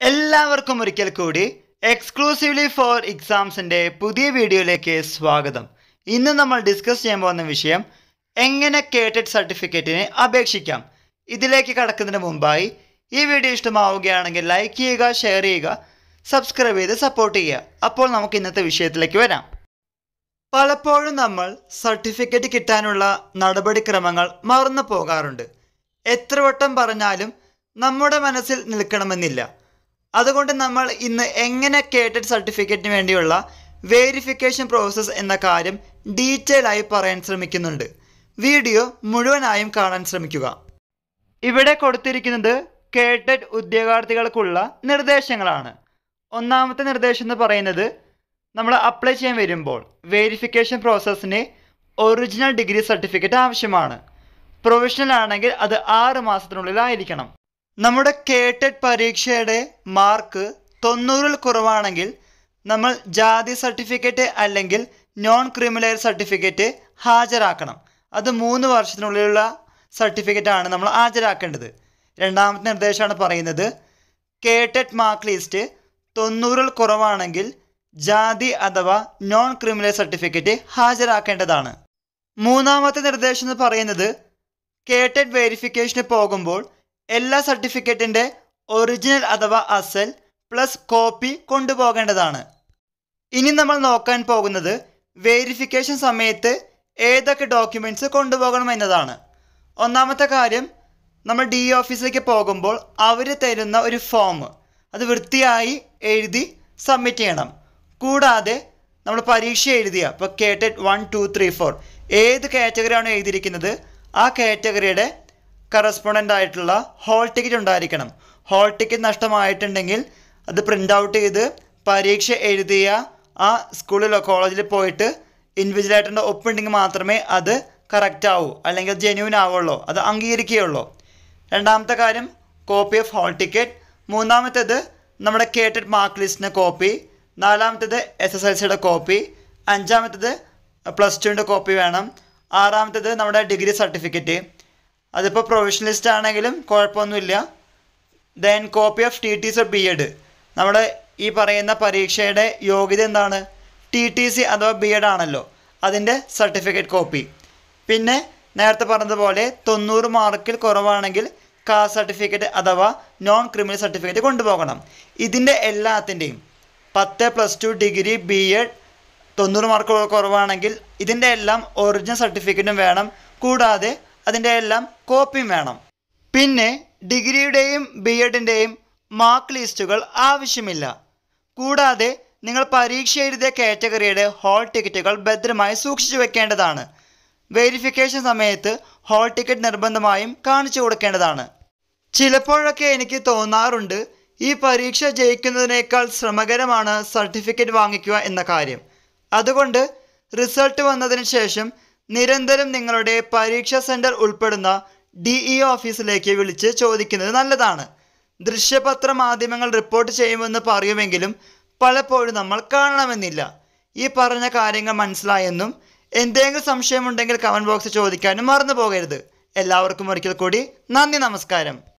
എല്ലാവർക്കും ഒരിക്കൽ കൂടി എക്സ്ക്ലൂസീവ്ലി ഫോർ എക്സാംസിന്റെ പുതിയ വീഡിയോയിലേക്ക് സ്വാഗതം. ഇന്ന് നമ്മൾ ഡിസ്കസ് ചെയ്യാൻ പോകുന്ന വിഷയം എങ്ങനെ കേട്ടഡ് സർട്ടിഫിക്കറ്റിന് അപേക്ഷിക്കാം. ഇതിലേക്ക് കടക്കുന്നതിന് മുമ്പായി ഈ വീഡിയോ ഇഷ്ടമാവുകയാണെങ്കിൽ ലൈക്ക് ചെയ്യുക ഷെയർ ചെയ്യുക സബ്സ്ക്രൈബ് ചെയ്ത് സപ്പോർട്ട് ചെയ്യുക. അപ്പോൾ നമുക്ക് ഇന്നത്തെ വിഷയത്തിലേക്ക് വരാം. പലപ്പോഴും നമ്മൾ സർട്ടിഫിക്കറ്റ് കിട്ടാനുള്ള നടപടിക്രമങ്ങൾ മറന്നു പോകാറുണ്ട്. എത്ര വട്ടം പറഞ്ഞാലും നമ്മുടെ മനസ്സിൽ നിൽക്കണമെന്നില്ല. അതുകൊണ്ട് നമ്മൾ ഇന്ന് എങ്ങനെ കേട്ടഡ് സർട്ടിഫിക്കറ്റിന് വേണ്ടിയുള്ള വേരിഫിക്കേഷൻ പ്രോസസ്സ് എന്ന കാര്യം ഡീറ്റെയിൽ ആയി പറയാൻ ശ്രമിക്കുന്നുണ്ട്. വീഡിയോ മുഴുവനായും കാണാൻ ശ്രമിക്കുക. ഇവിടെ കൊടുത്തിരിക്കുന്നത് കേട്ടഡ് ഉദ്യോഗാർത്ഥികൾക്കുള്ള നിർദ്ദേശങ്ങളാണ്. ഒന്നാമത്തെ നിർദ്ദേശം എന്ന് പറയുന്നത് നമ്മൾ അപ്ലൈ ചെയ്യാൻ വരുമ്പോൾ വേരിഫിക്കേഷൻ പ്രോസസ്സിന് ഒറിജിനൽ ഡിഗ്രി സർട്ടിഫിക്കറ്റ് ആവശ്യമാണ്. പ്രൊഫഷണൽ ആണെങ്കിൽ അത് ആറ് മാസത്തിനുള്ളിലായിരിക്കണം. നമ്മുടെ കേട്ടഡ് പരീക്ഷയുടെ മാർക്ക് തൊണ്ണൂറിൽ കുറവാണെങ്കിൽ നമ്മൾ ജാതി സർട്ടിഫിക്കറ്റ് അല്ലെങ്കിൽ നോൺ ക്രിമിനൽ സർട്ടിഫിക്കറ്റ് ഹാജരാക്കണം. അത് മൂന്ന് വർഷത്തിനുള്ളിലുള്ള സർട്ടിഫിക്കറ്റാണ് നമ്മൾ ഹാജരാക്കേണ്ടത്. രണ്ടാമത്തെ നിർദ്ദേശമാണ് പറയുന്നത് കേട്ടഡ് മാർക്ക് ലിസ്റ്റ് തൊണ്ണൂറിൽ കുറവാണെങ്കിൽ ജാതി അഥവാ നോൺ ക്രിമിനൽ സർട്ടിഫിക്കറ്റ് ഹാജരാക്കേണ്ടതാണ്. മൂന്നാമത്തെ നിർദ്ദേശം എന്ന് പറയുന്നത് കേട്ടഡ് വെരിഫിക്കേഷന് പോകുമ്പോൾ എല്ലാ സർട്ടിഫിക്കറ്റിന്റെ ഒറിജിനൽ അഥവാ അസൽ പ്ലസ് കോപ്പി കൊണ്ടുപോകേണ്ടതാണ്. ഇനി നമ്മൾ നോക്കാൻ പോകുന്നത് വേരിഫിക്കേഷൻ സമയത്ത് ഏതൊക്കെ ഡോക്യുമെന്റ്സ് കൊണ്ടുപോകണം എന്നതാണ്. ഒന്നാമത്തെ കാര്യം നമ്മൾ ഡി ഓഫീസിലേക്ക് പോകുമ്പോൾ അവർ തരുന്ന ഒരു ഫോം അത് വൃത്തിയായി എഴുതി സബ്മിറ്റ് ചെയ്യണം. കൂടാതെ നമ്മൾ പരീക്ഷ എഴുതിയ ഇപ്പോൾ കേട്ടഡ് വൺ ടു ത്രീ ഫോർ ഏത് കാറ്റഗറിയാണ് എഴുതിയിരിക്കുന്നത്? ആ കാറ്റഗറിയുടെ കറസ്പോണ്ടന്റ് ആയിട്ടുള്ള ഹോൾ ടിക്കറ്റ് ഉണ്ടായിരിക്കണം. ഹോൾ ടിക്കറ്റ് നഷ്ടമായിട്ടുണ്ടെങ്കിൽ അത് പ്രിന്റ് ഔട്ട് ചെയ്ത് പരീക്ഷ എഴുതിയ ആ സ്കൂളിലോ കോളേജിൽ പോയിട്ട് ഇൻഡിവിജ്വലായിട്ടുള്ള ഒപ്പുണ്ടെങ്കിൽ മാത്രമേ അത് കറക്റ്റ് ആവൂ. അല്ലെങ്കിൽ ജെന്യൂൻ ആവുള്ളൂ. അത് അംഗീകരിക്കുകയുള്ളൂ. രണ്ടാമത്തെ കാര്യം കോപ്പി ഓഫ് ഹോൾ ടിക്കറ്റ് മൂന്നാമത്തേത് നമ്മുടെ കേട്ടഡ് മാർക്ക് ലിസ്റ്റിന്റെ കോപ്പി നാലാമത്തേത് എസ് എസ് എൽ സിയുടെ കോപ്പി അഞ്ചാമത്തേത് പ്ലസ് ടുവിന്റെ കോപ്പി വേണം. ആറാമത്തേത് നമ്മുടെ ഡിഗ്രി സർട്ടിഫിക്കറ്റ് അതിപ്പോൾ പ്രൊഫഷണലിസ്റ്റ് ആണെങ്കിലും കുഴപ്പമൊന്നുമില്ല. Then copy of T T C B Ed നമ്മുടെ ഈ പറയുന്ന പരീക്ഷയുടെ യോഗ്യത എന്താണ്? ടി ടി സി അഥവാ ബി എഡ് ആണല്ലോ. അതിന്റെ സർട്ടിഫിക്കറ്റ് കോപ്പി പിന്നെ നേരത്തെ പറഞ്ഞതുപോലെ തൊണ്ണൂറ് മാർക്കിൽ കുറവാണെങ്കിൽ കാസ്റ്റ് സർട്ടിഫിക്കറ്റ് അഥവാ നോൺ ക്രിമിനൽ സർട്ടിഫിക്കറ്റ് കൊണ്ടുപോകണം. ഇതിന്റെ എല്ലാത്തിന്റെയും പത്ത് plus two degree B Ed തൊണ്ണൂറ് മാർക്ക് കുറവാണെങ്കിൽ ഇതിന്റെ എല്ലാം ഒറിജിനൽ സർട്ടിഫിക്കറ്റും വേണം. കൂടാതെ അതിന്റെ എല്ലാം കോപ്പിയും വേണം. പിന്നെ ഡിഗ്രിയുടെയും ബി എഡിന്റെയും മാർക്ക് ലിസ്റ്റുകൾ ആവശ്യമില്ല. കൂടാതെ നിങ്ങൾ പരീക്ഷ എഴുതിയ കാറ്റഗറിയുടെ ഹോൾ ടിക്കറ്റുകൾ ഭദ്രമായി സൂക്ഷിച്ചു വെക്കേണ്ടതാണ്. വെരിഫിക്കേഷൻ സമയത്ത് ഹോൾ ടിക്കറ്റ് നിർബന്ധമായും കാണിച്ചു കൊടുക്കേണ്ടതാണ്. ചിലപ്പോഴൊക്കെ എനിക്ക് തോന്നാറുണ്ട് ഈ പരീക്ഷ ജയിക്കുന്നതിനേക്കാൾ ശ്രമകരമാണ് സർട്ടിഫിക്കറ്റ് വാങ്ങിക്കുക എന്ന കാര്യം. അതുകൊണ്ട് റിസൾട്ട് വന്നതിന് ശേഷം നിരന്തരം നിങ്ങളുടെ പരീക്ഷാ സെന്റർ ഉൾപ്പെടുന്ന ഡി ഇ ഓഫീസിലേക്ക് വിളിച്ച് ചോദിക്കുന്നത് നല്ലതാണ്. ദൃശ്യപത്ര മാധ്യമങ്ങൾ റിപ്പോർട്ട് ചെയ്യുമെന്ന് പറയുമെങ്കിലും പലപ്പോഴും നമ്മൾ കാണണമെന്നില്ല. ഈ പറഞ്ഞ കാര്യങ്ങൾ മനസ്സിലായെന്നും എന്തെങ്കിലും സംശയമുണ്ടെങ്കിൽ കമന്റ് ബോക്സിൽ ചോദിക്കാനും മറന്നു പോകരുത് എല്ലാവർക്കും ഒരിക്കൽ കൂടി നന്ദി നമസ്കാരം.